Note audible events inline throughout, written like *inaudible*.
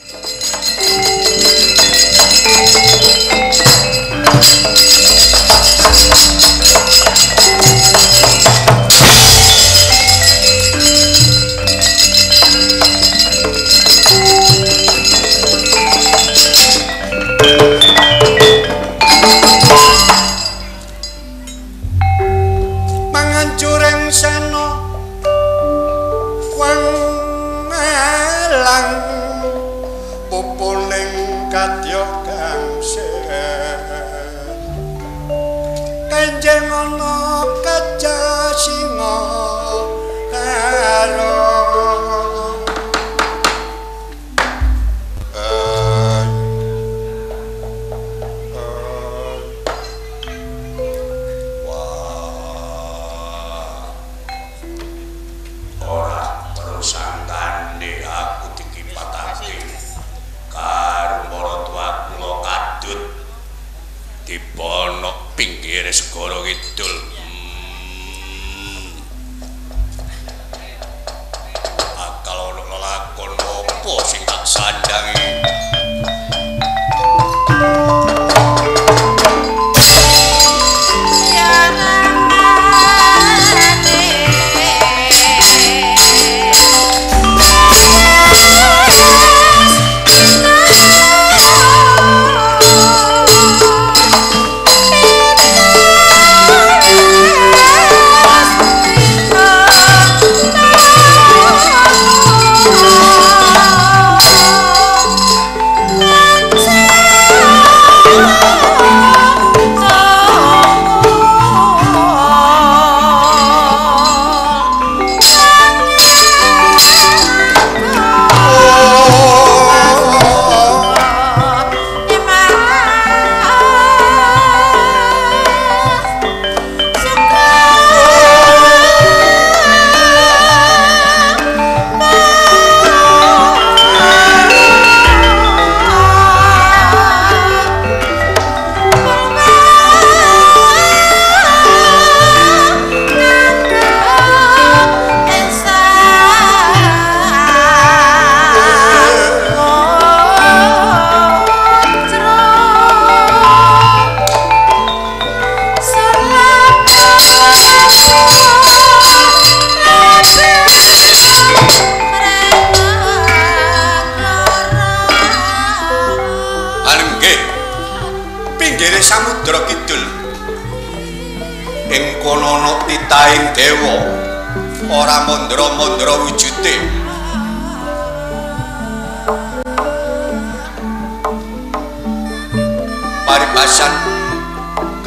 you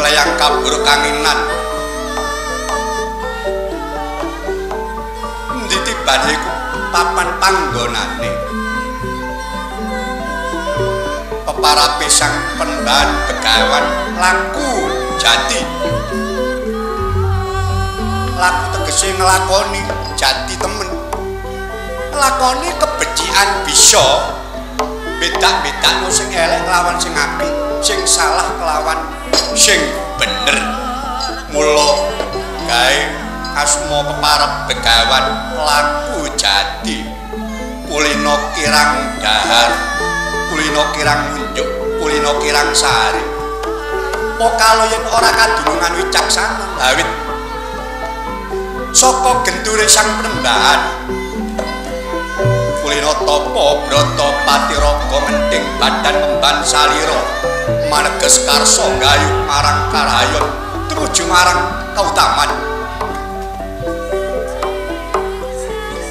mlayang kabur kanginan. Ditibane iku? Papan panggonane. Para pisang pembahan begawan laku jati. Laku tegese nglakoni jati temen. Ngelakoni kebencian bisa. Beda-beda sing elek lawan sing apik sing salah kelawan sing bener. Mulo gawe asma keparep begawan laku jadi kulino kirang dahar kulino kirang unjuk kulino kirang sari. Pokalo yen ora kadunungan wicaksana awit saka gendure sang penembahan kulino topo broto pati rogo mending badan kemban salira. maneges karso gayu marang karayon tuju marang kautaman.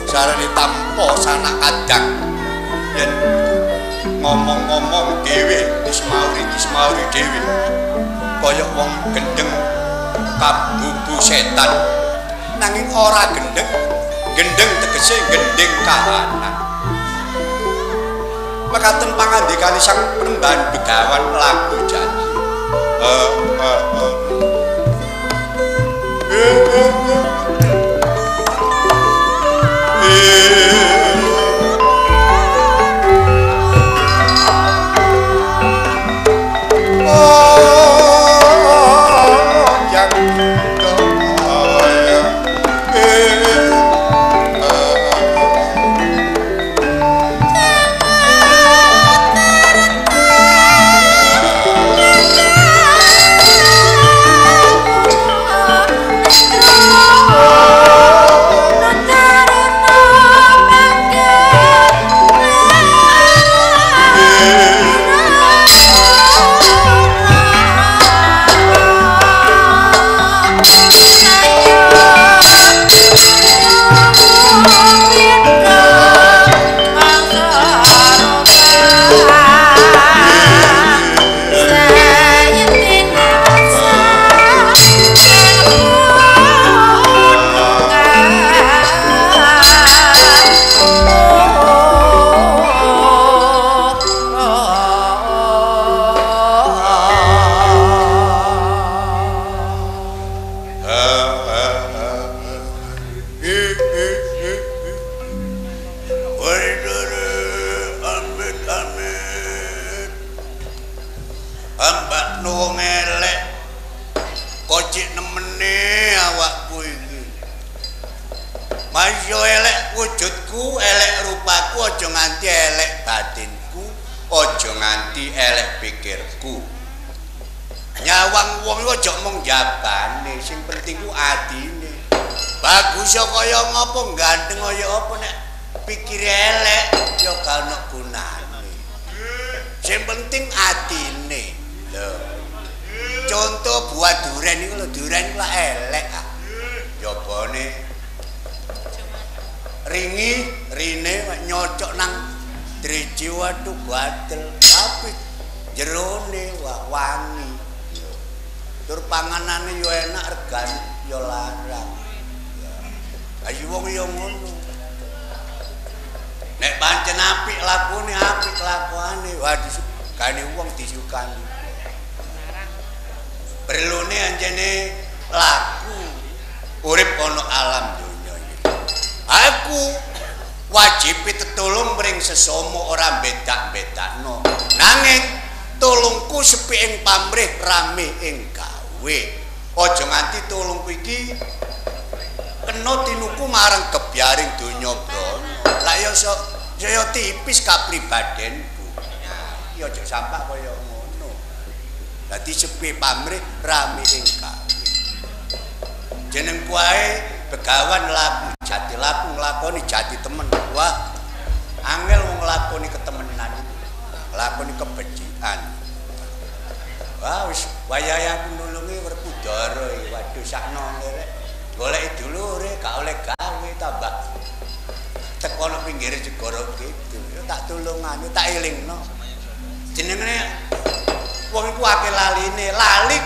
Jarani tampa sanak kadang. Yen ngomong-ngomong dewe ismauri ismauri dhewe. Kaya wong gendeng kabubu setan. Nanging ora gendeng gendeng tegese gendeng kahanan. mekaten pangandikan sang pembandegawan lagu janji eh, eh. Eh, eh, eh. eh, eh. elek rupaku aja nganti elek batinku aja nganti elek pikirku. Nyawang wong aja mung jabane sing penting ku atine bagus ya kaya ngopo ganteng kaya apa nek pikir elek ya gak ono gunane. Sing penting atine lho. Contoh buah duren iku lho duren kuwi elek ah. Jabane ringi rine nyocok nang driji waduh gatel tapi jerone wah wangi. Tur panganane yo enak regane yo larang. Ayo wong yo ngono. Nek pancen apik lakune apik kelakuane waduh kane wong disukani. Perlune anjene laku urip ana alam iki aku wajib tetulung mring sesomo ora bedak-bedakno nanging tulungku sepi ing pamrih rame ing gawe. Aja nganti tulungku iki kena tinuku marang gebyaring donya brono lah ya so ya tipis kapribadenku ya aja sampak kaya ngono. Dadi sepi pamrih rame ing gawe jeneng kuae begawan laku. Jati laku nglakoni jati temen. Wah angel wong nglakoni ketemenan nglakoni kebecikan wah wis wayahe aku nulungi werkudara iki. Waduh sakno rek. Golek dulure gak oleh gawe tambah. Teko nang pinggir segara gitu. Tak tulungane tak elingno jenenge wong iku akeh laline. Lali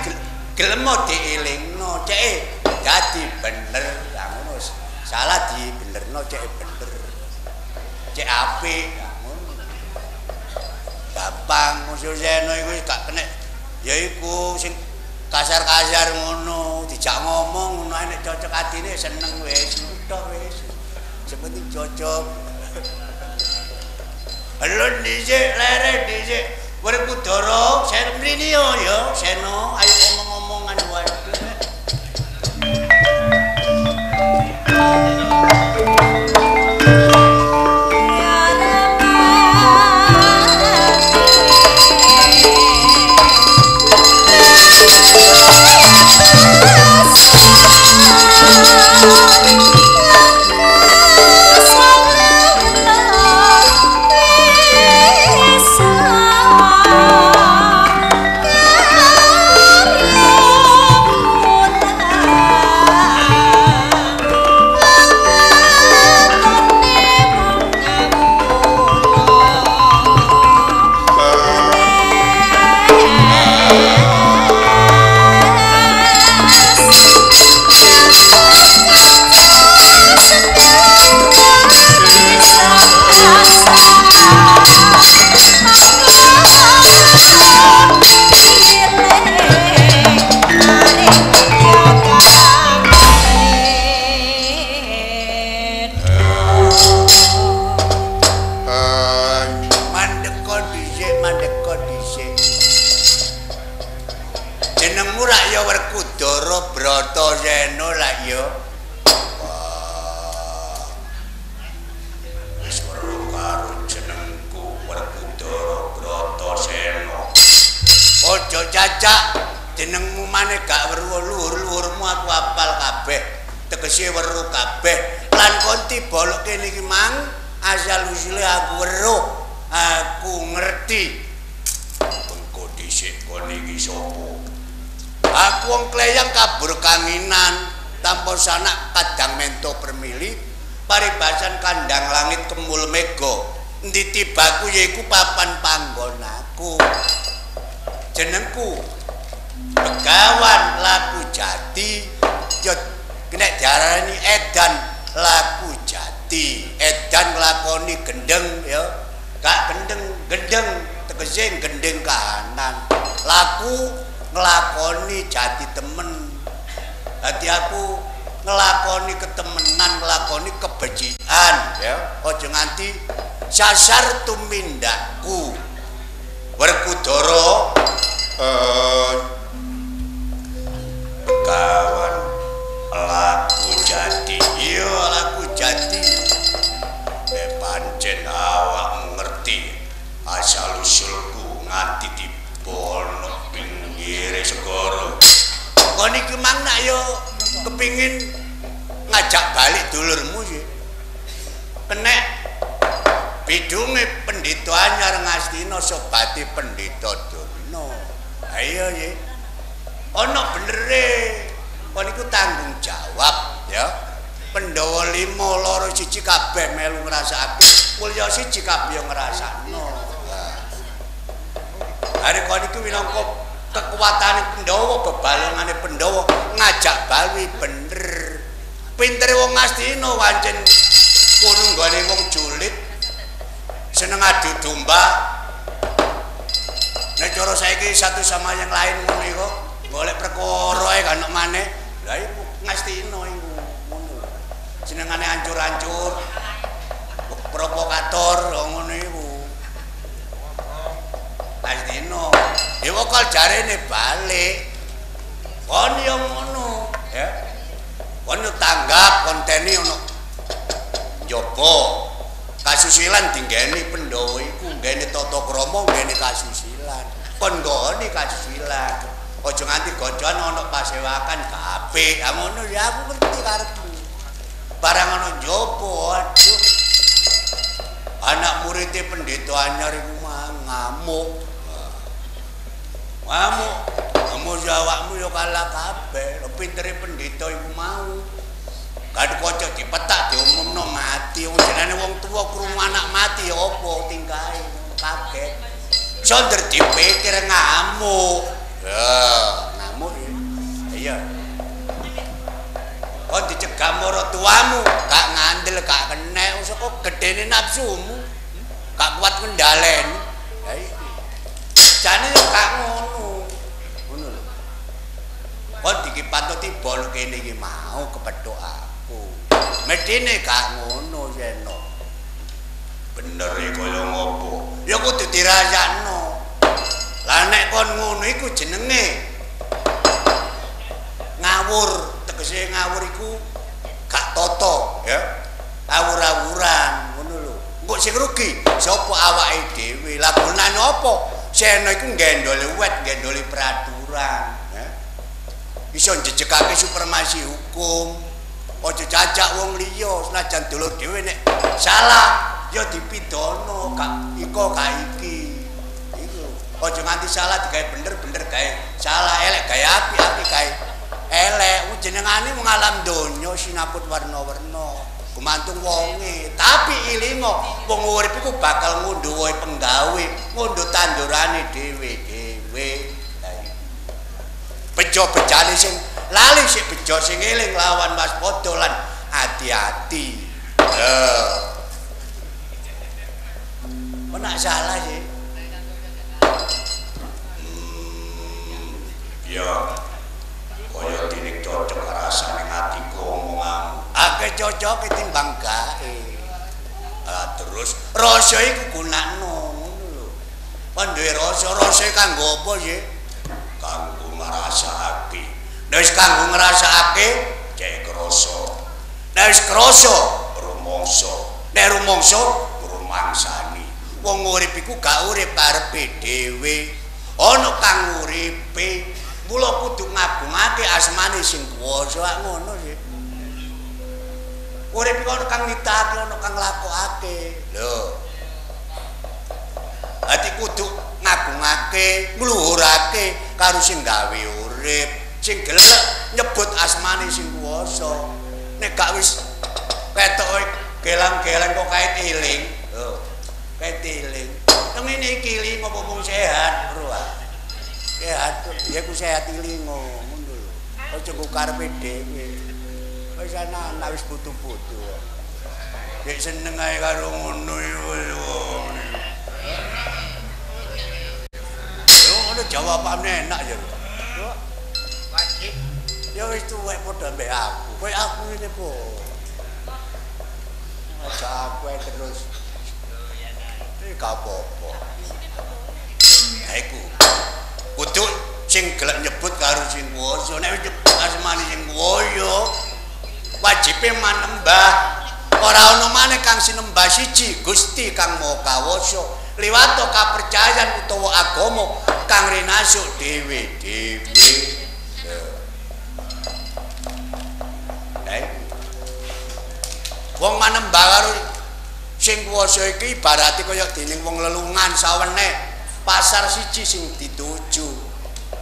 gelem dielingno cek. Dadi bener ngono salah di benerno cek bener. Cek apik ngono. Gampang musuh seno iku gak kena. Ya iku sing kasar-kasar ngono dijak ngomong ngono nek cocok atine seneng wis tok wis. Seperti cocok. *laughs* Halo dhisik lere dhisik Werku doro, saya yo yo, seno ayo ngomong-ngomongan wae. mandeko pasar njaba kasusilan dinggeni Pandhawa iku nggene tata krama nggene kasusilan nggone kasusilan aja nganti gojoan ana pasewakan kabeh. Ha ngono ya aku ngerti karepmu barang ana njaba aduh. Anak muridé pendeta anyar iku ngamuk. Ngamuk. Kamu jawabmu yo kalah kabeh. Lo pintere pendeta iku mau kan kocok dipetak diumumno mati. Wong jenenge wong tuwa krungu anak mati ya apa tingkae kaget. Sonder dipikir ngamuk. Ya ngamuk ya. Iya. Kok dicegah moro tuamu? Gak ngandel gak kenek usah kok gedene nafsumu? Gak kuat kendalen ya iki jane gak ngono. Ngono lho. Kon dikipanto tiba lho kene iki mau kepethuk medine gak ngono yeno bener iki kaya ngopo? Ya kudu dirayakno. Lah nek kon ngono iku jenenge? Ngawur tegese ngawur iku gak toto ya. Awur-awuran ngono lho. Engko sing rugi sapa awake dhewe? Lah gunane apa? Seno iku gendole wet gendole peraturan ya. Iso njejekake supremasi hukum aja cacak wong liya senajan dulur dhewe nek salah ya dipidono gak iko gak iki. Iku aja nganti salah digawe bener-bener gawe salah elek gawe api-api gawe elek. Jenengane wong alam donya sinaput warna-warna gumantung wonge. Tapi ilingo wong urip iku bakal ngunduh wae penggawe ngunduh tandurane dhewe-dhewe bejo-bejane sing lali sik bejo sing eling lawan waspada lan hati-hati eh Kok salah sih? Hmm, ya, kaya dini cocok rasane ngatiku omonganmu. Ake cocok timbang gae. Ah, terus rasa iku gunakno ngono lho. Kon duwe rasa, rasa kanggo apa sih? Kanggo ngrasakake. Nek wis kanggo ngrasakake, cek krasa. Nek wis krasa, rumangsa. Nek rumangsa, rumangsani. Wong urip iku gak urip karepe dhewe. Ana kang uripe, mula kudu ngabungake asmane sing kuwasa ngono sih. Urip iku ana kang nitake, ana kang lakokake. Lho. Ati kudu ngabungake, ngluhurake karo sing gawe urip, sing gelek nyebut asmane sing kuwasa. Nek gak wis ketoke gelang-gelang kok kait iling, lho. Kait iling. Yang ini iki iling apa mung sehat, Bro. Sehat, ya ku sehat iling ngono lho. Aja ku karepe dhewe. Wis ana anak wis putu-putu. Dek seneng ae karo ngono. Yo ngono jawabane enak ya. Yo. Wajib. Ya wis tuwek padha mbek aku. Kowe aku ngene po. Aja aku terus. Iki gak apa-apa. Ya iku. Kudu sing gelek nyebut karo sing kuwasa. Nek wis nyebut asmane sing kuwasa, wajibe manembah. ora ana maneh kang sinembah siji Gusti kang Maha Kawasa liwat kapercayan utawa agama kang rinasuk dhewe-dhewe Wong manembah karo sing kuwasa iki ibarate kaya dening wong lelungan sawene pasar siji sing dituju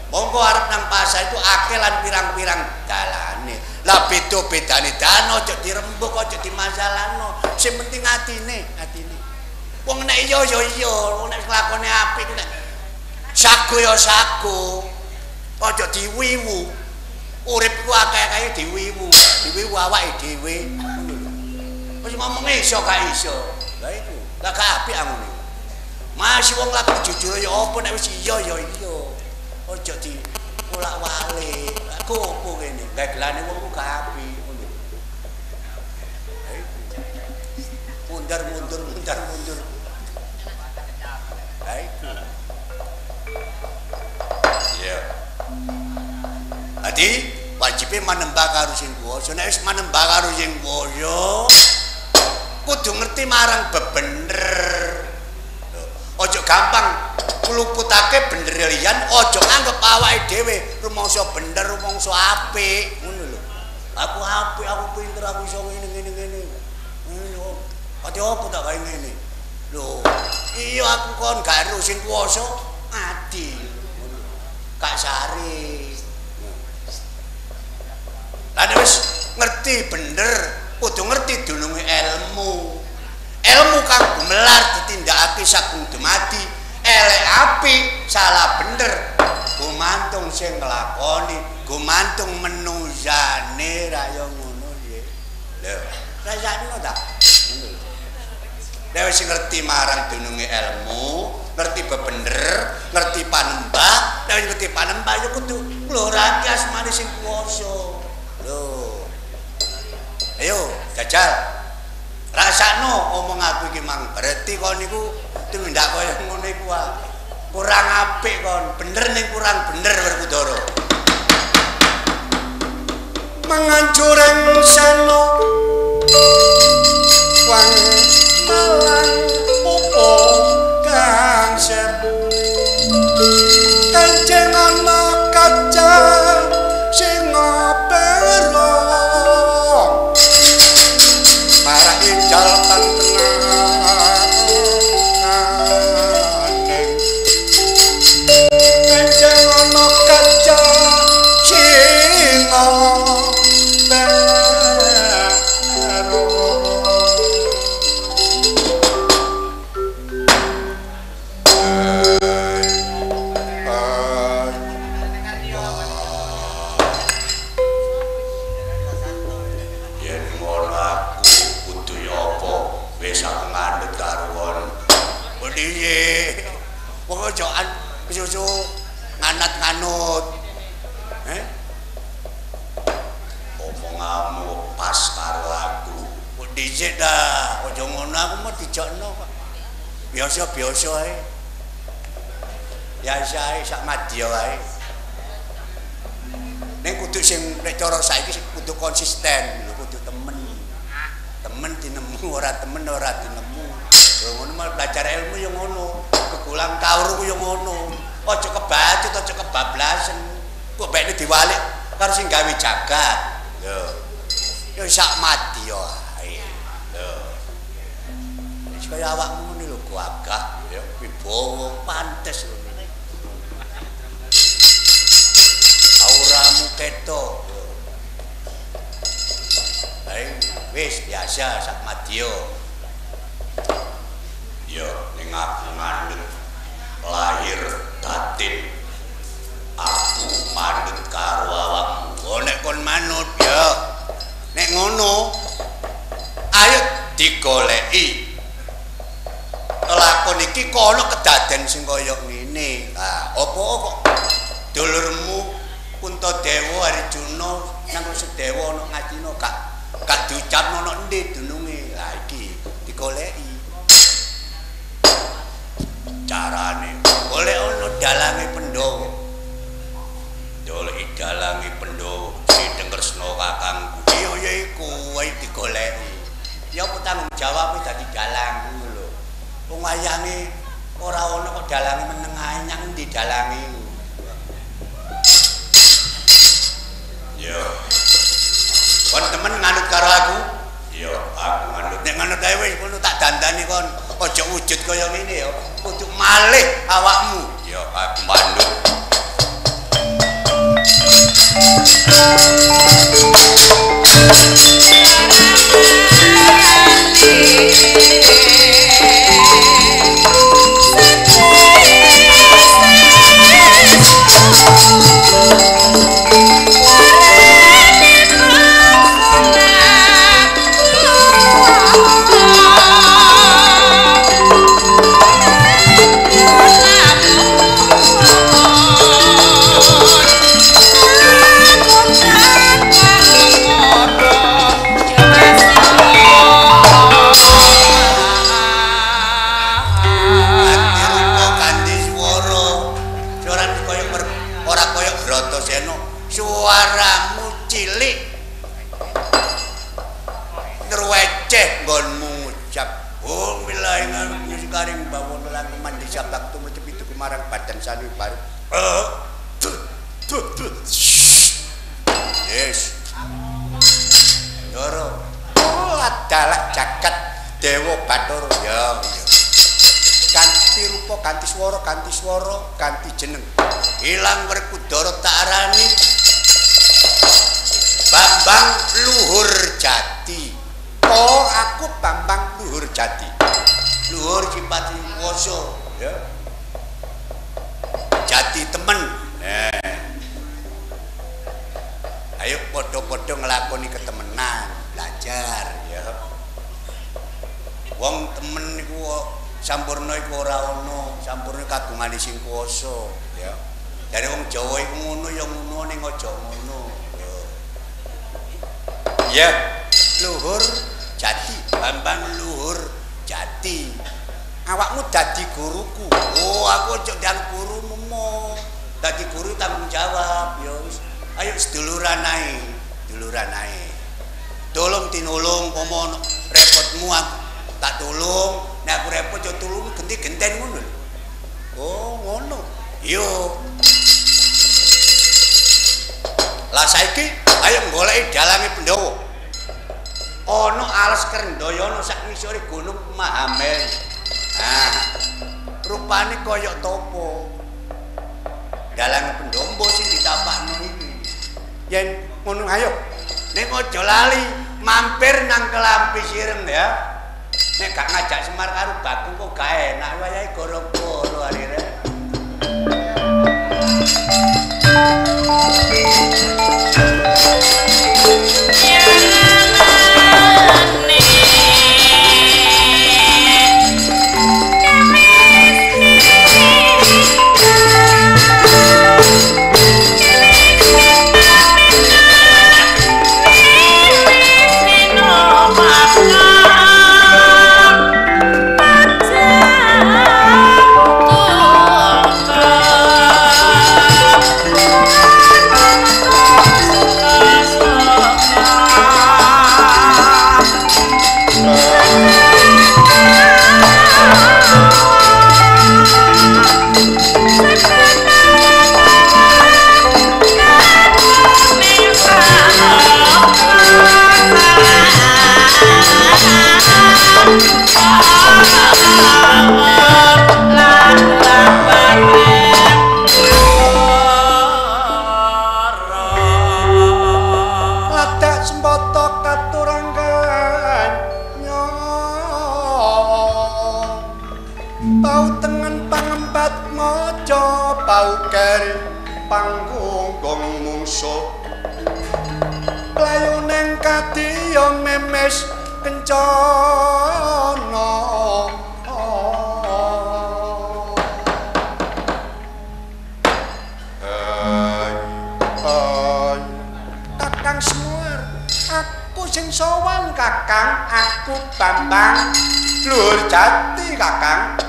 Monggo arep nang pasar itu akeh lan pirang-pirang dalane. Lah beda-bedane dan aja dirembuk aja dimasalahno. Sing penting atine, atine. Wong nek iya ya iya, wong nek lakone apik nek sago ya sago. Aja diwiwu. Urip ku akeh-akeh diwiwu, diwiwu awake dhewe. Wis ngomong iso gak iso. Lah iku, lah gak apik ngono. Masih wong lak jujur ya apa nek wis iya ya iya. aja di bolak-balik. Aku opo kene? Gagelane wong ku kapi ngono. Mundur mundur mundur mundur. Baik. Ya. Adi wajibnya manembah karo sing kuwasa. Nek wis manembah karo sing kuwasa, kudu ngerti marang bebener. Ojo gampang ngluputake bener liyan aja anggap awake dhewe rumangsa bener rumangsa apik ngono lho aku apik aku pinter aku iso ngene ngene ngene ngono ati opo kaya ngene lho iya aku kon gak ero sing kuwasa adi kak sari lan wis ngerti bener kudu ngerti dununge ilmu. Ilmu kang gumelar ditindakake saking dumadi. Elek api salah bener. Gumantung sing nglakoni gumantung menuzane ra yo ngono ye lho rasane ngono ta Dewe sing ngerti marang dununge ilmu, ngerti bebener, ngerti panembah, dewe ngerti panembah yo kudu nglorake asmane sing kuwasa. Lho. Ayo, jajal. Rasakno omong aku iki mang berarti kon niku tumindak kaya ngono iku kurang apik kon bener ning kurang bener Werkudara mangancureng seno Oh! cantik kakang.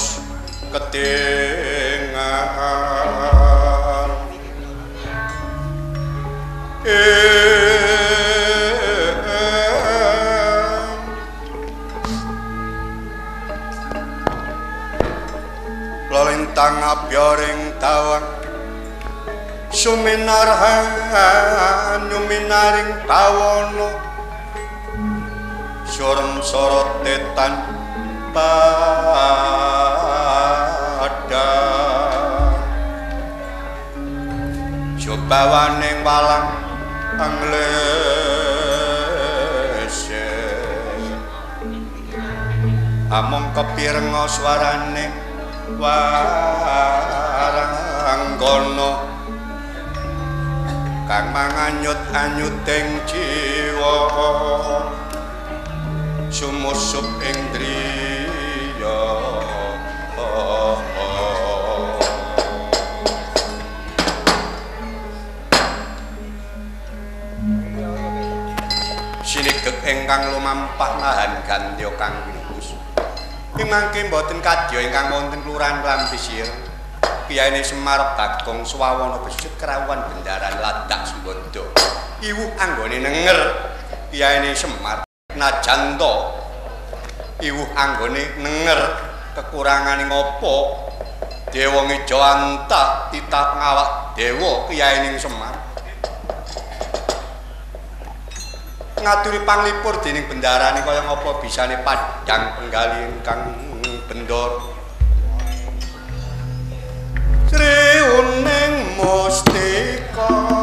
Ratriwas ketingan Lalintang abyaring tawang Suminar nyuminaring tawono Surem sorot tetan pada. Jobawaning walang anglese. Among kepirenga swarane waranggana kang manganyut anyuting jiwa. Sumusup ing driya ingkang lumampah nahan gandya kang wingus ing mangke boten kadya ingkang wonten kelurahan Klambisir Kiyaine Semar Bagong Swawana Besut Krawuhan Bendaran Ladak Sembodo iwuh anggone nenger Kiyaine Semar najanto iwuh anggone nenger kekurangane ngopo Dewa Ngijo Anta titah ngawak dewa Kiyaine Semar ngaturi panglipur dening bendarane kaya ngapa bisane padhang penggali ingkang bendor Sri uning mustika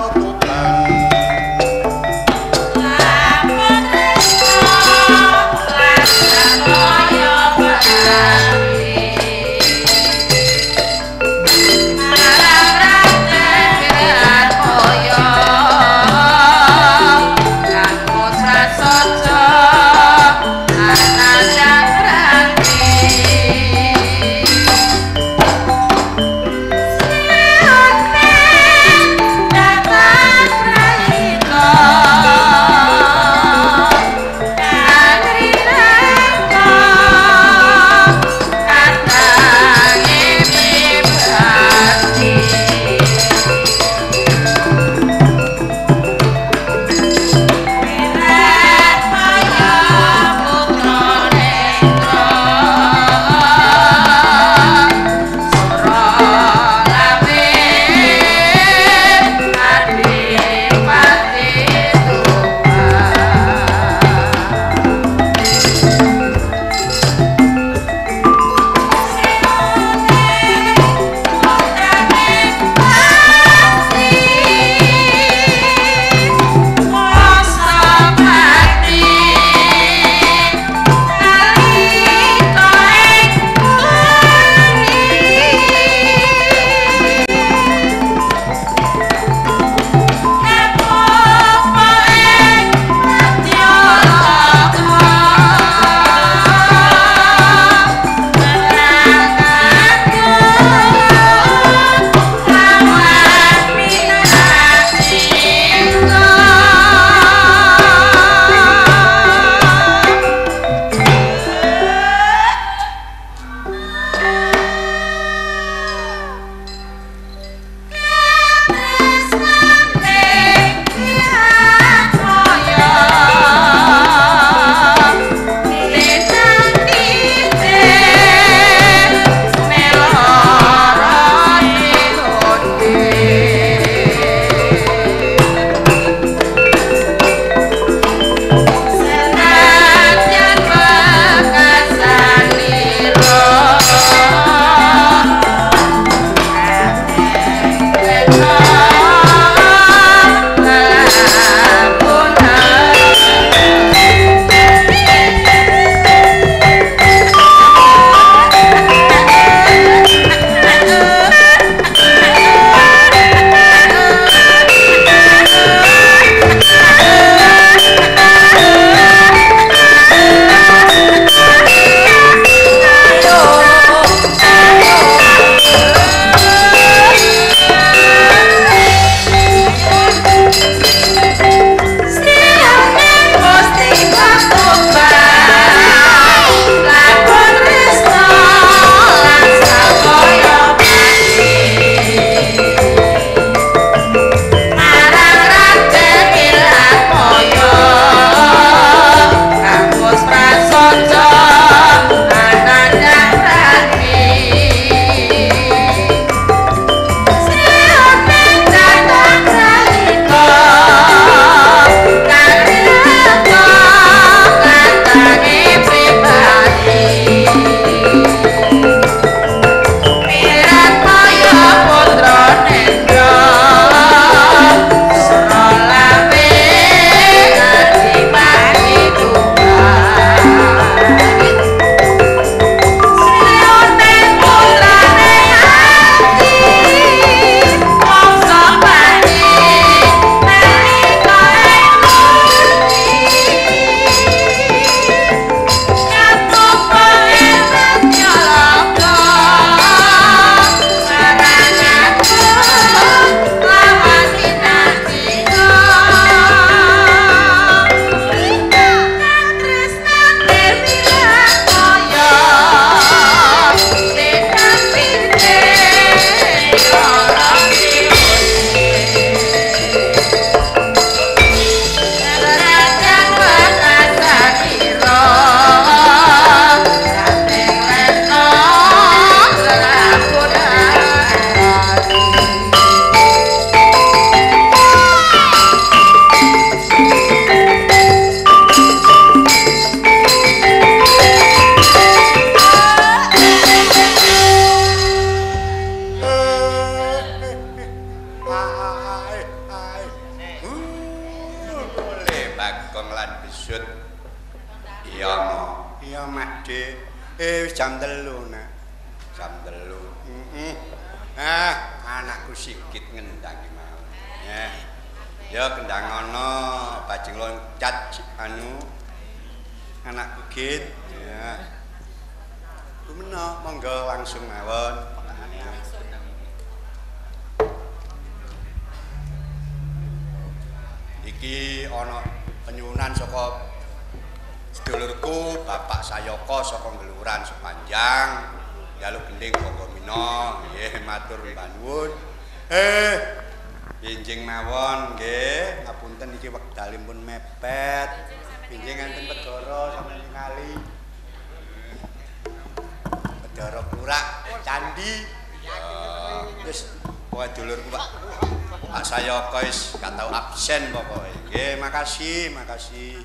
makasih, makasih.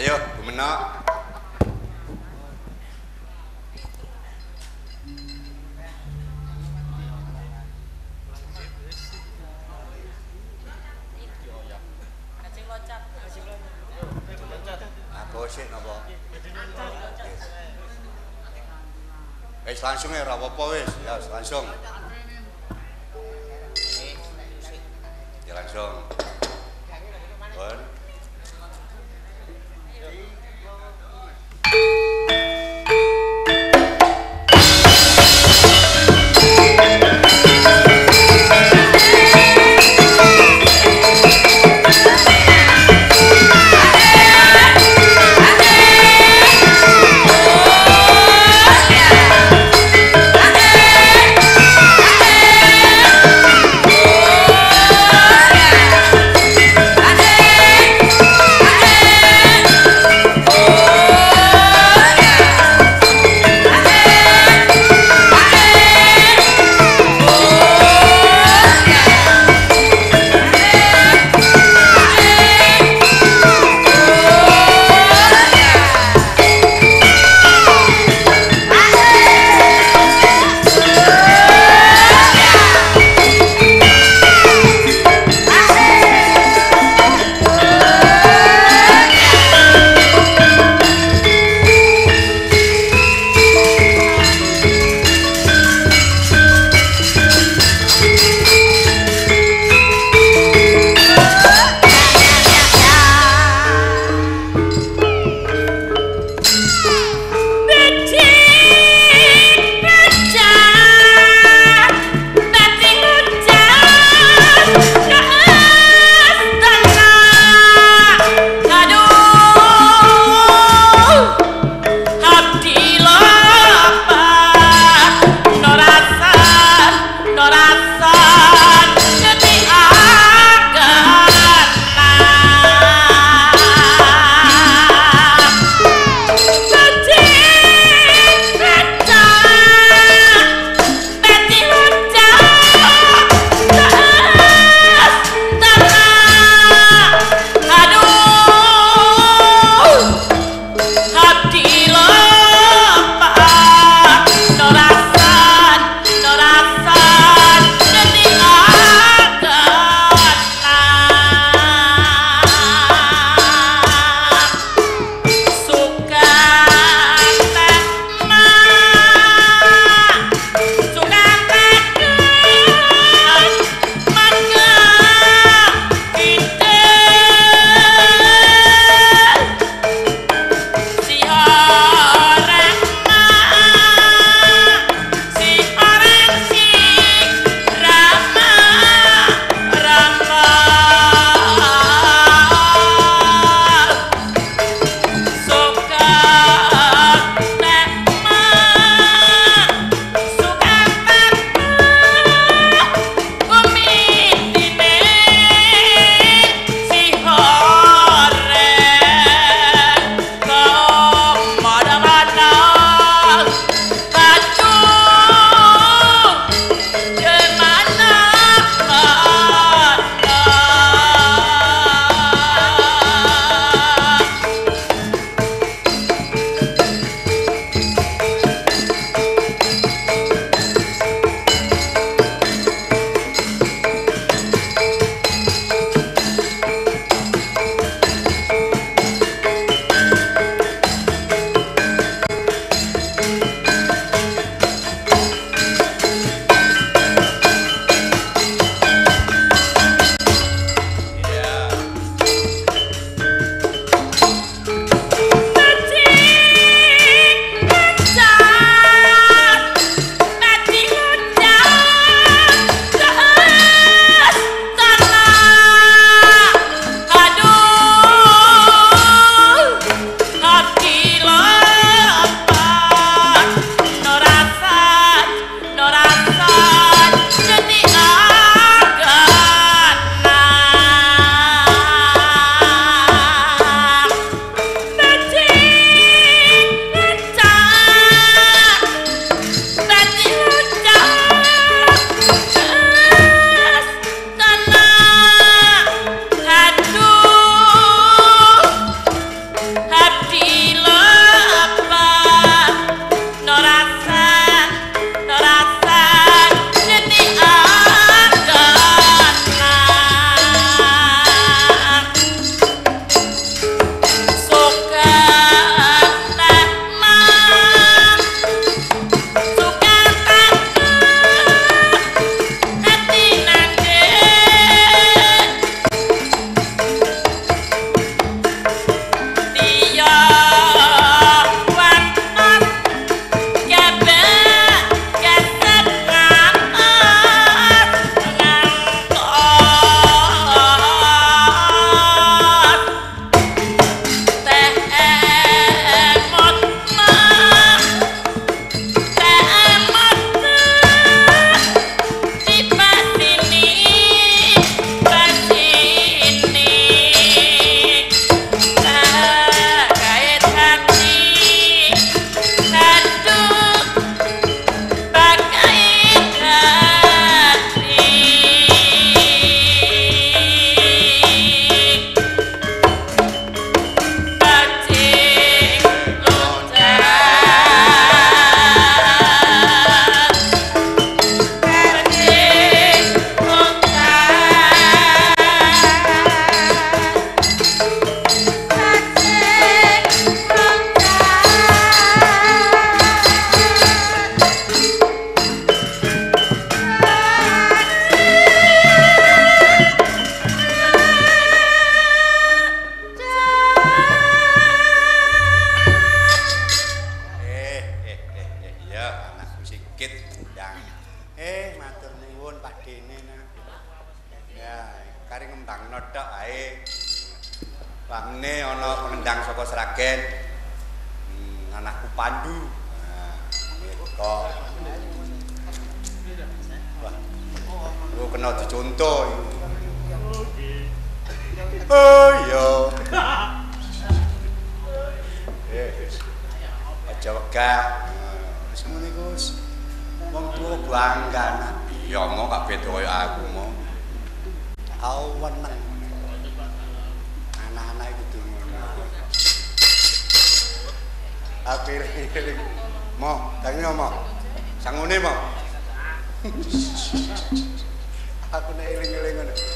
Ayo, Bu Menok. langsung ya, rapopo wis, ya langsung.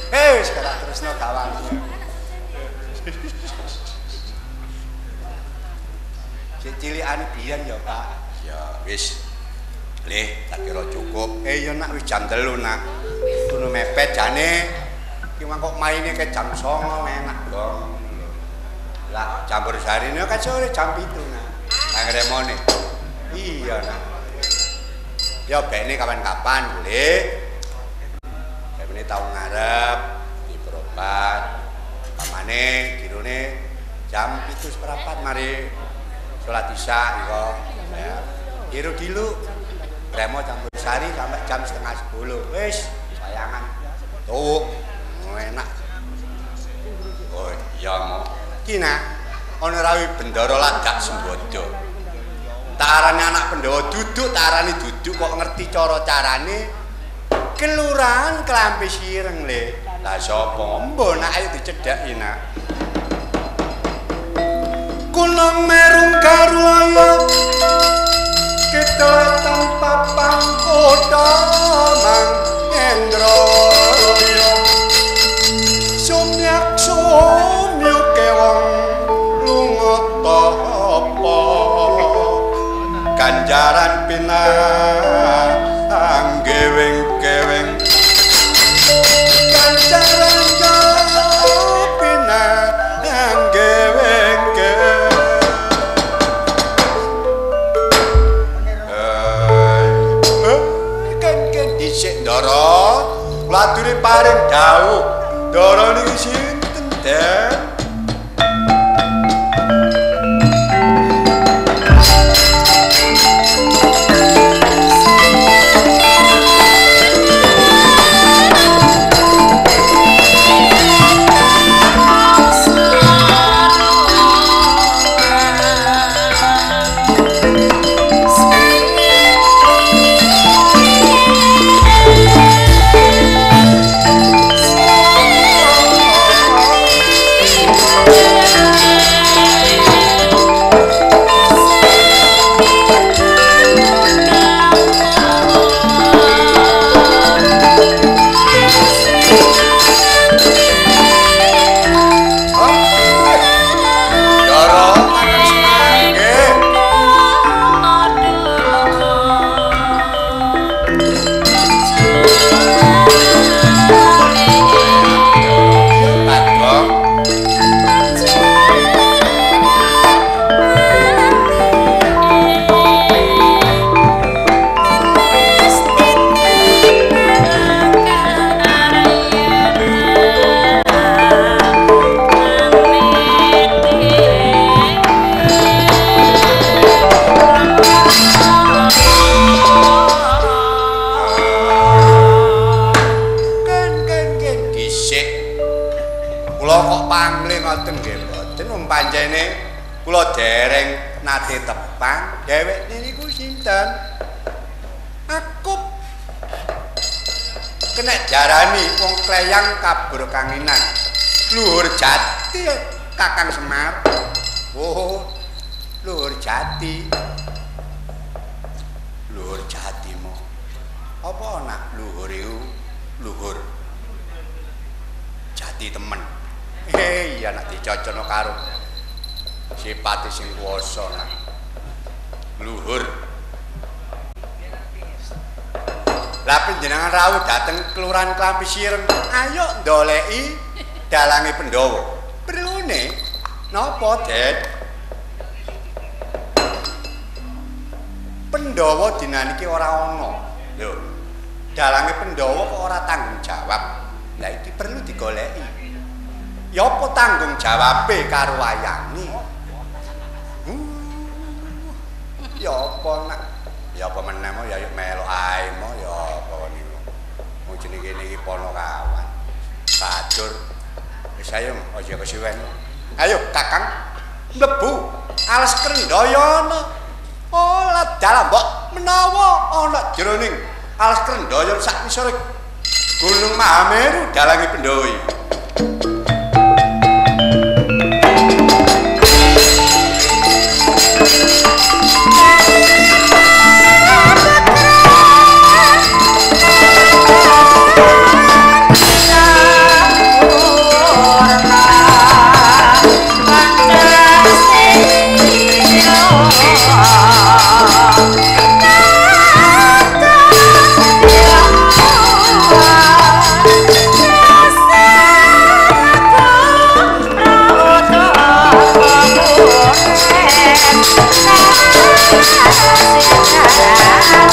Eh wis gak terusno kawan. Cek cilikan biyen ya, Pak. Ya wis. Le, tak kira cukup. Eh ya nak wis jam 3 nak. Kuno mepet jane. Ki kok maine ke jam 09 enak dong. Lah campur sari ini kan sore jam 7 nak. Nang remone. Iya nak. Ya bekne kapan-kapan boleh. Tau ngarep di berobat. Pamane kirune jam 7 seperempat mari sholat isya iko. Ya. Kiru dulu. Remo campur sari sampai jam setengah sepuluh. Wis, sayangan. Tuh, enak. Oh, iya mau. Kina, ana rawi bendara lagak sembodo. Tarane anak Pandhawa duduk, tarane duduk kok ngerti cara carane. Kelurahan Klambi Sireng le. Lah sapa mbok nak ayo dicedhaki nak. Kula merung karwaya kita tanpa pangkoda nang endro sumyak sumyuk kewong lunga topo ganjaran pinang paring dawuh pancene kula dereng nate tepang. Dhewek niku sinten? Aku kena jarani wong kleyang kabur kanginan luhur jati kakang semar. Oh luhur jati. Luhur jati mo apa nak luhur iku? Luhur jati temen. Eh iya nak dicocono karo sipati sing kuwasa nak. Luhur. Lah panjenengan rawuh dateng kelurahan Klampi Sireng ayo ndoleki dalange Pandhawa perlune napa Det Pandhawa dinaniki ora ana. Lho dalange Pandhawa kok ora tanggung jawab? Lah iki perlu digoleki. Ya apa tanggung jawabe karo wayange ya apa nak? Ya apa meneh ya yuk melu ae mo. Ya apa niku mung jenenge iki ponokawan badur wis ayo aja kesuwen. Ayo kakang. Mlebu. Alas krendayana oh dalam mbok. Menawa ana jroning alas krendaya sak misore Gunung Mahameru dalangi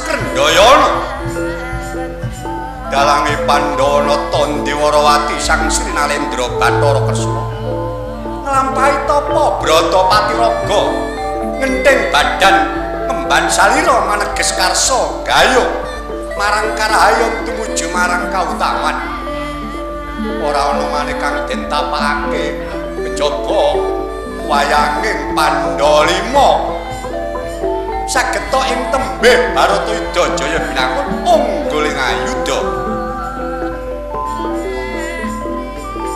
pendoi. Sang Sri Nalendra Bathara Kresna. Nglampahi tapa Brata Patiroga ngenting badan ngemban salira maneges karsa gayo marang karahayon tumuju marang kautaman. Ora ana maneh kang den tapakake. Kejaba wayanging Pandalima saged ing tembeh Baratayuda Jaya binangun unggul ing ayuda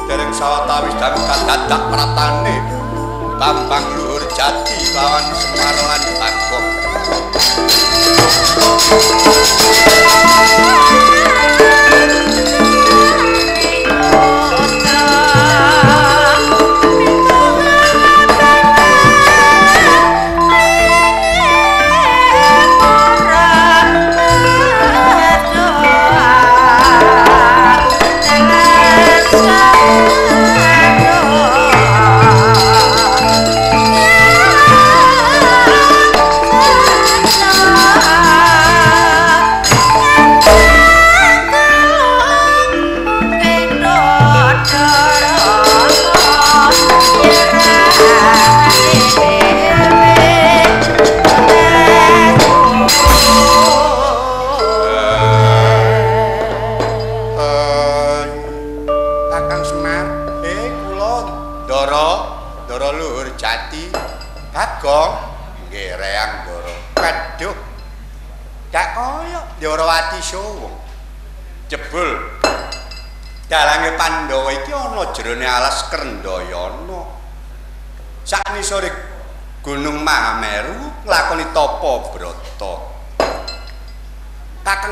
dereng sawetawis dang kadadak pratane Bambang Luhur Jati lawan Semar lan Bagong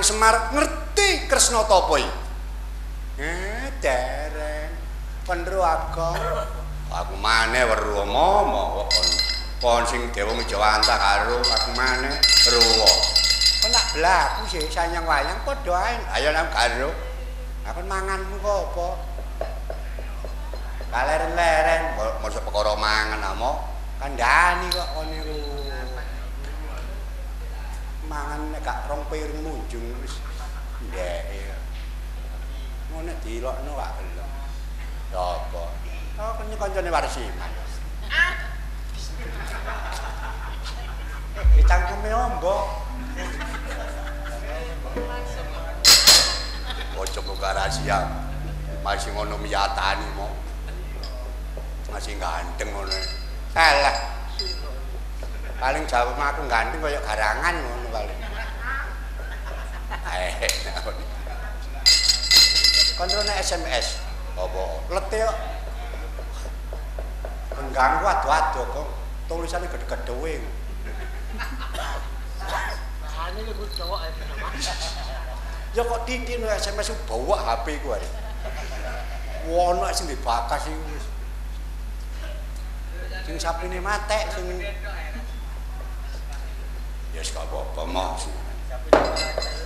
Semar ngerti Kresna Tapa iki. Eh, dereng. Penru agong. Aku maneh weruh momo kok kon sing dewa Mijawanta karo aku maneh ruwa. Kok nak blaku sih sanyang wayang padha ae. Ayo nang karo. Aku manganmu kok apa? Kaleren-leren, mosok perkara mangan amo. Kandhani kok kon niku. mangan nek gak rong piring munjung wis ndeke. Ngono dilokno gak gelem. Ya apa? Oh, kan kancane warsiman. Eh, cangkeme ombo. Ojo buka rahasia. Masih ngono miyatani mo. Masih ganteng ngono. Salah. paling jawab aku ganteng kaya garangan ngono paling eh kontrolnya SMS apa lete kok mengganggu adu-adu kok tulisannya gede-gede wing ini gue cowok ya Ya kok titik no SMS bawa HP ku are. Wono sing dibakas iki wis. Sing sapine matek sing Ya wis gak apa-apa mah.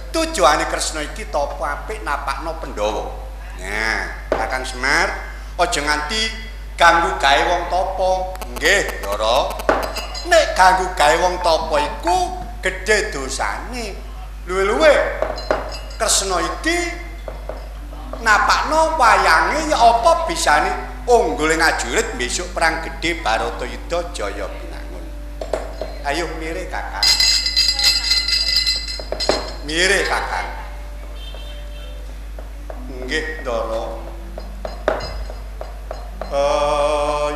Tujuane Kresna iki topo apik napakno Pandhawa. Nah, Kakang Semar aja nganti ganggu gawe wong topo. Nggih, Ndara. Nek ganggu gawe wong topo iku gedhe dosane. Luwe-luwe Kresna iki napakno wayange ya apa bisane unggul ngajurit besok perang gedhe Baratayuda Jaya Binangun. Ayo mirip Kakang. Mire kakang. Nggih, Ndara. Eh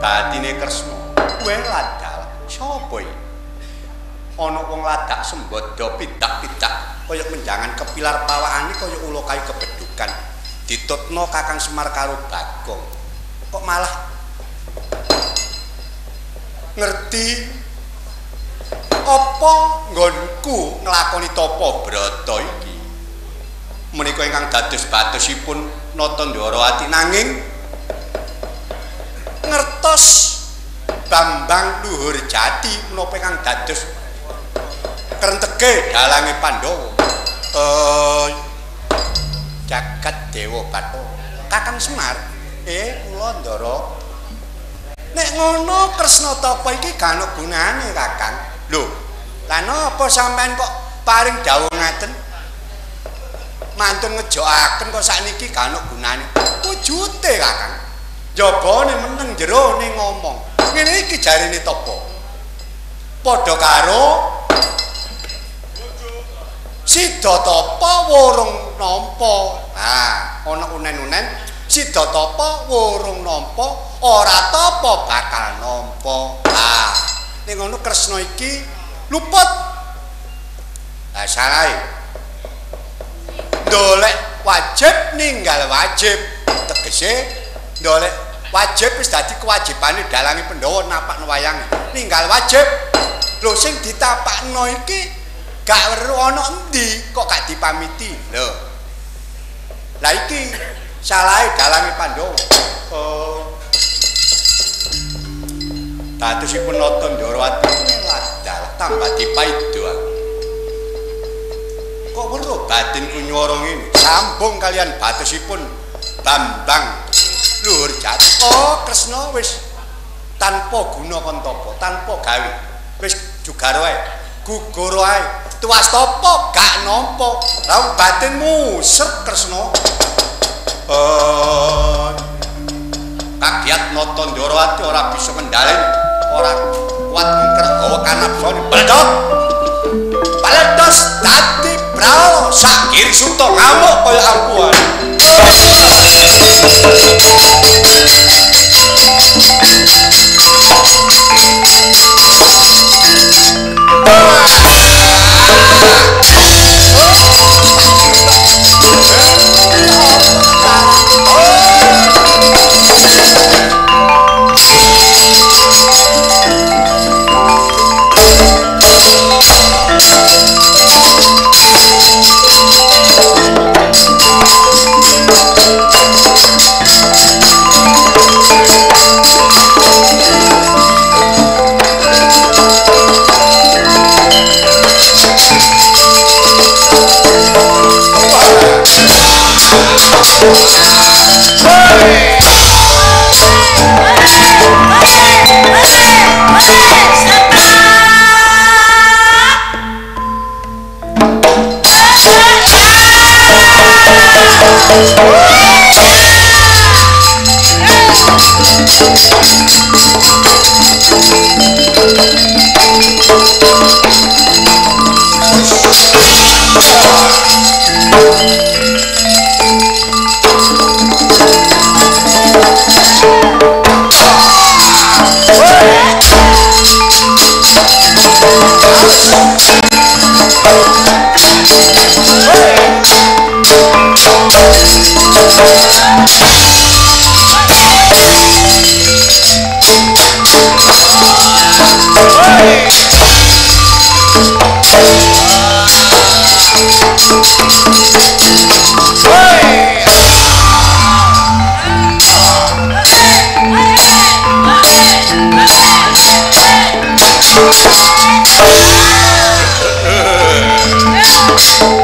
Batine Kresna, kowe ladal. Sopo iki? Ana wong ladak sembodo pidak-pidak kaya menjangan kepilar pawakane kaya ula kayu kebedukan. Ditutno Kakang Semar karo Bagong. Kok malah ngerti apa nggonku nglakoni tapa brata iki menika ingkang dados batosipun nata ndharawati nanging ngertos Bambang Luhur Jati menapa ingkang dados krentege dalange Pandhawa eh jagat dewa Bathara Kakang Semar eh kula ndara. Nek ngono Kresna Tapa iki gak ana gunane Kakang. Lho lan apa sampean kok paring dawuh ngaten? Mantun ngejokaken kok sakniki gak ana gunane. Wujute Kakang. Jabane meneng jero ning ngomong. Ngene iki jarine Tapa padha karo Sidatapa wurung nampa. Ha, ana unen-unen Sidatapa wurung nampa, ora tapa bakal nampa. Ha, ning ngono Kresna iki luput. Ha, salah. Ndolek wajib ninggal wajib. Tegese ndolek wajib wis dadi kewajibane dalange Pandhawa napakno wayange. Ninggal wajib. Lho sing ditapakno iki gak weruh ana endi kok gak dipamiti? Lho. Lah iki salahe dalange Pandhawa. Oh. Datusipun nata Ndarawati ladal tambah dipaido kok weruh batin kunywara ngene sambung kalian batusipun Bambang Luhur Jati. Oh Kresna wis tanpa guna kantapa tanpa gawe. Wis jugaro ae gugur ae Tuwastapa gak nampa. Lah batinmu srek Kresna. Eh kagiat nata Ndarawati ora bisa kendhaleni, ora kuat ngker gawa kanapsane. Bledok. Baledos dadi brawa sak kiri suta ngamuk kaya ampuan. Hey! Gumbel kaya Oh!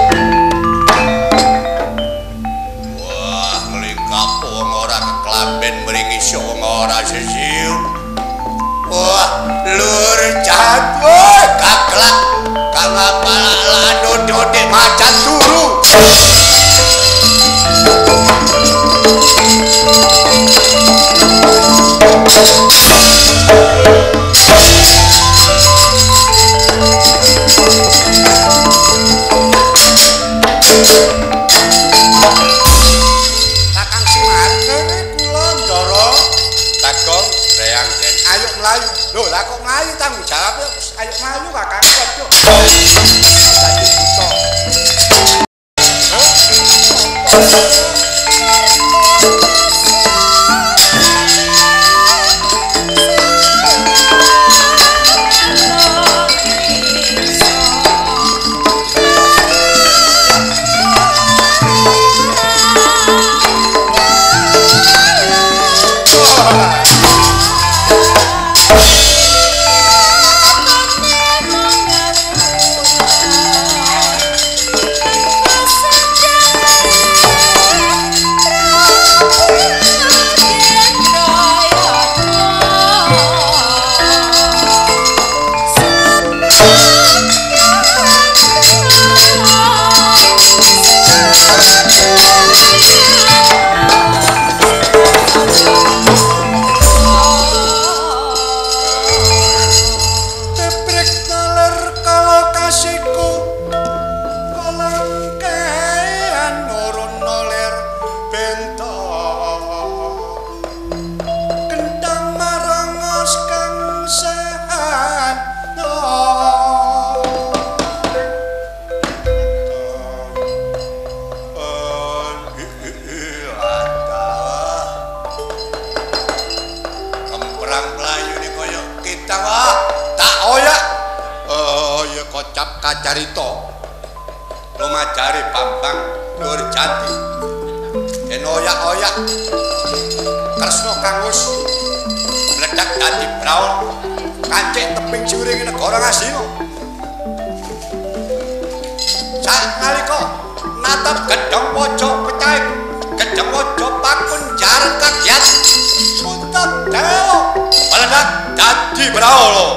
braolo.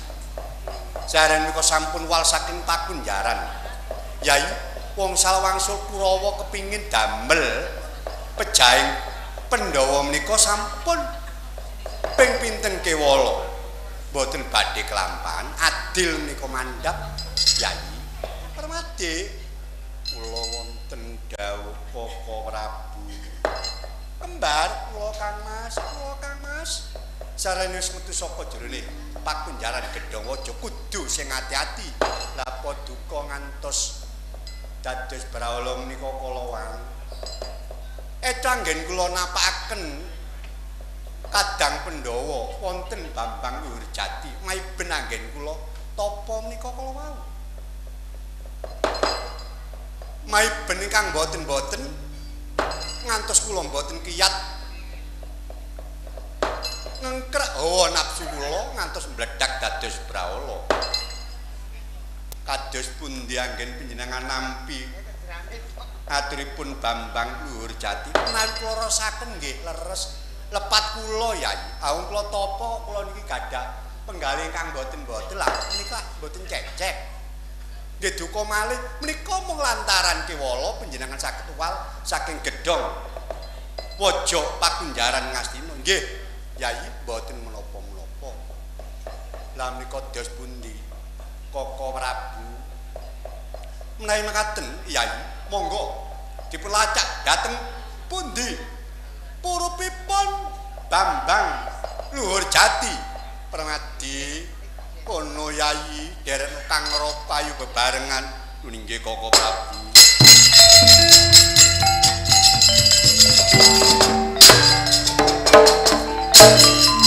Jaran menika sampun wal saking pakunjaran. Yai, wong salwangsul Kurawa kepingin damel pejaing Pandhawa menika sampun ping pinten kewala. Mboten badhe kelampahan, adil menika mandhap Yai. Permade kula wonten dawuh Koko Prabu. Kembar kula Kang Mas, kula Kang Mas. Sarane wis metu saka jerone pakunjaran gedhong kudu sing ati-ati. Lah paduka ngantos dados brahala menika kala wang. Etanggen kula napakaken kadang Pandhawa wonten Bambang Luhurjati maiben anggen kula tapa menika kala wau. Maiben ingkang boten-boten ngantos kula boten kiyat ngengkrek hawa nafsu kula ngantos mbledak dados brahala. Kados pundi anggen panjenengan nampi aturipun Bambang Luhur Jati menawi kula rasaken nggih leres lepat kula ya. Awung kula tapa kula niki gadah penggalih ingkang boten-boten lah menika boten cecek. Nggih duka malih menika mung lantaran kewala panjenengan saged wal saking gedhong pojok pakunjaran Ngastina. Nggih. Yai mboten menapa-menapa. Lah menika dos pundi? Koko Prabu. Menawi mekaten, Yai, monggo dipelacak dateng pundi? Purupipun Bambang Luhur Jati. Permadi kono Yai derek Kang Ropayu bebarengan nggih Koko Prabu. Música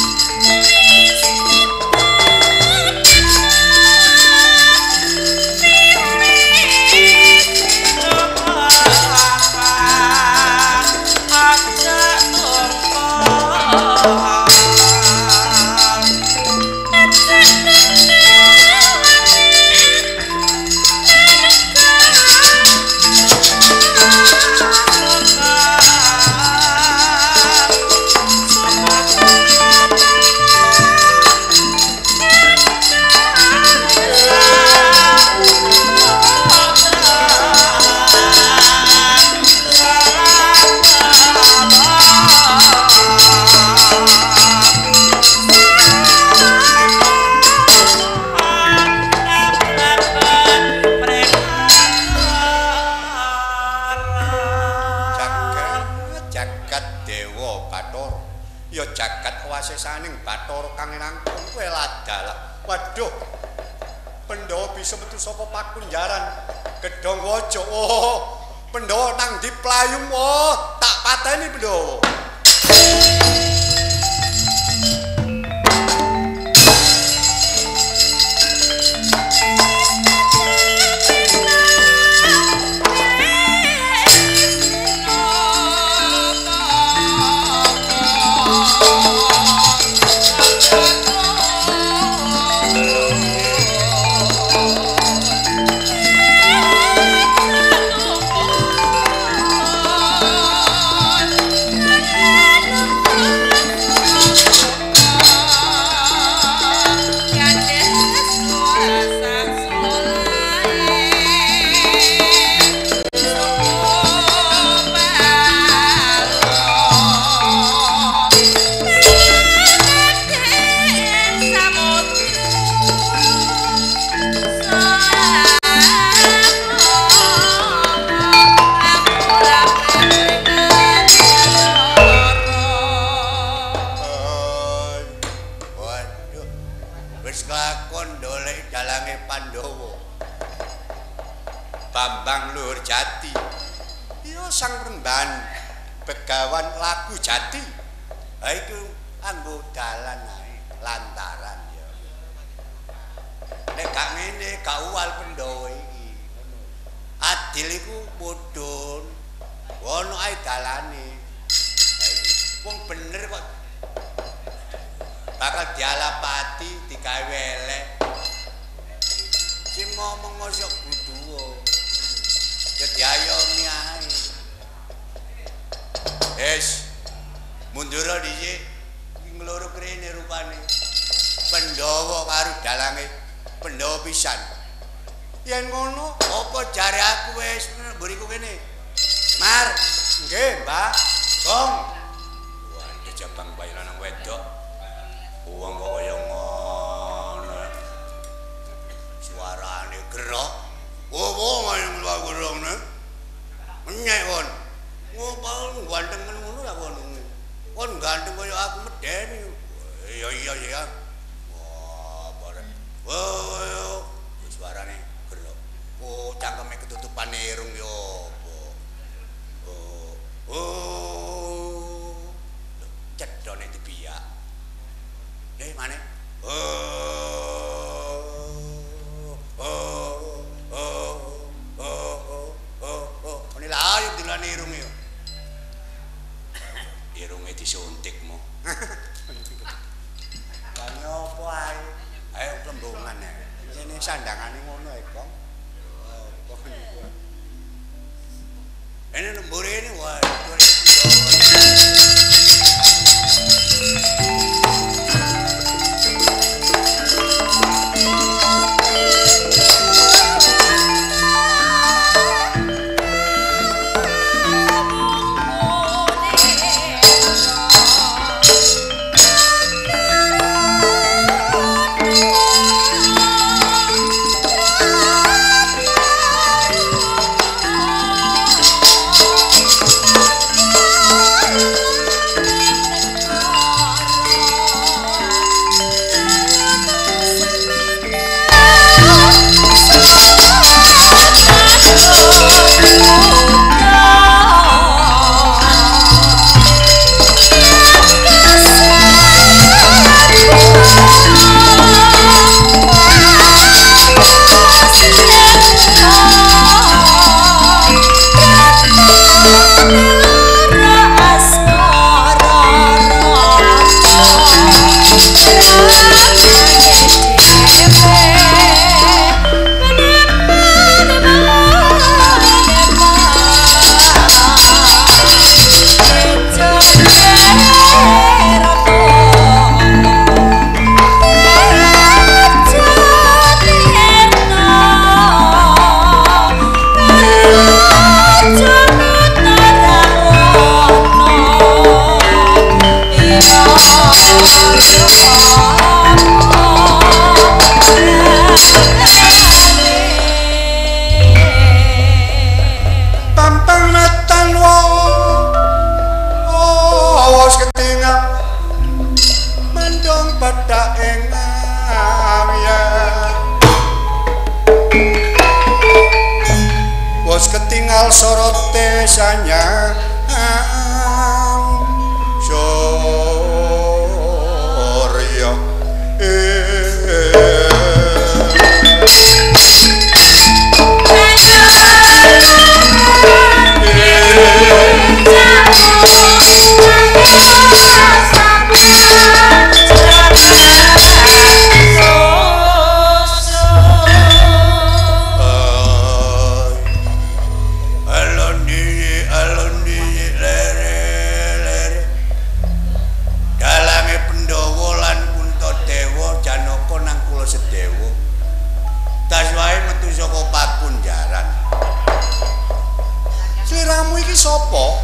안에? 说宝。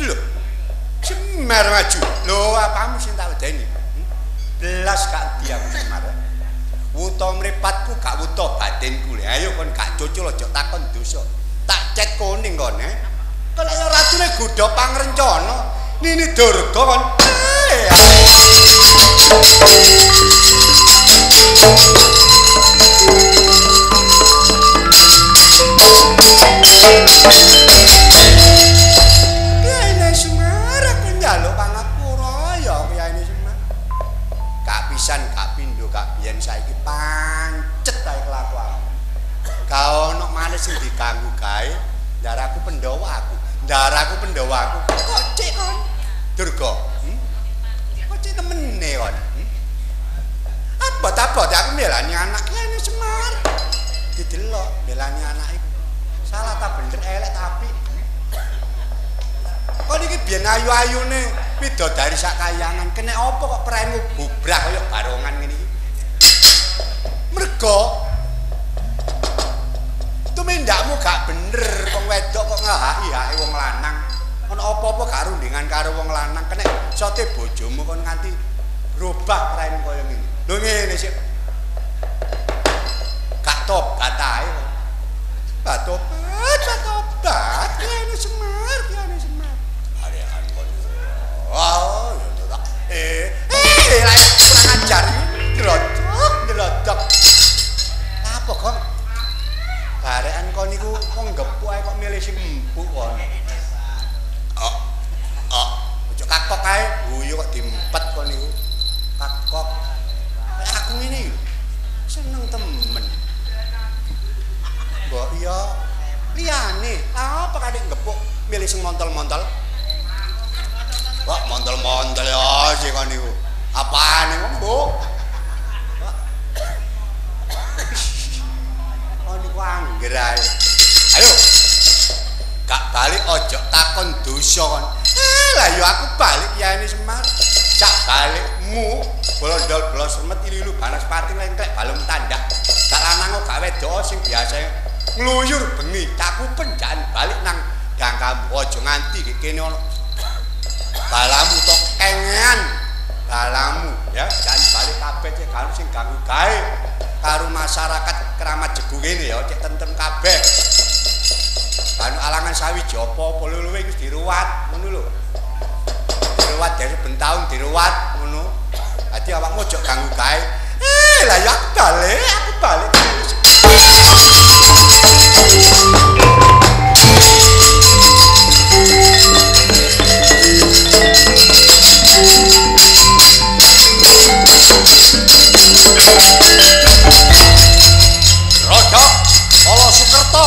lho semar maju. Lho apamu sing tak wedeni? Belas gak diam semar wuto mripatku gak wuto batinku lho ayo kon gak cocok aja takon dosa. Tak cek koning kon eh. Kalau yang ratunya gudok pangrencono ini durga kon. Eh, Thank you. sing dikanggu kae daraku pendawa aku. Daraku pendawa aku. Kok cek kon durga. Hmm? kok cek temene kon apa apa aku melani anaknya ini semar. Didelok melani anak itu salah ta bener elek tapi kok ini biyen ayu-ayune nih sak kayangan kena apa kok perainmu bubrah kaya barongan ngene iki? Mergo tumindakmu gak bener wong wedok kok ngahaki hake wong lanang. Ana apa-apa gak rundingan karo wong lanang kene sote bojomu kon nganti rubah premu kaya ngene. Lho ngene sik. Gak tobat ae gak tobat gak tobat. Kene semar kene semar. Arean kon. wow ya tak. Eh eh lha kurang ajar. Drodok drodok apa kok barekan kon niku wong gepuk ae kok milih sing empuk kon Oh. Oh. ojo kakok ae guyu kok diempet kon niku. Kakok. Aku ngene iki seneng temen. Mbok iya. Liyane. Apa kadek gepuk milih sing montol-montol Wah, montel-montel ya sih kon niku. apaan ini mbok angger ae ayo. Gak balik ojo takon dosa kon. Eh lah yo aku balik ya ini semar cak balikmu bolondol blos remet ililu banas pati lengklek balung tandak tak lanang gak wedok sing biasa. Ngluyur bengi caku penjan balik nang gangkamu ojo nganti kene ono. Balamu tok kengean balamu ya. Jangan balik kabeh cek karo sing ganggu gawe. Karo masyarakat keramat jegu kene ya cek tentem kabeh. Kan alangan sawi jopo apa luwe wis diruwat ngono lho. Diruwat dari ben taun diruwat ngono. Dadi awakmu ojo ganggu gawe. Eh lah ya aku balik aku balik Rodok Kala Sukerto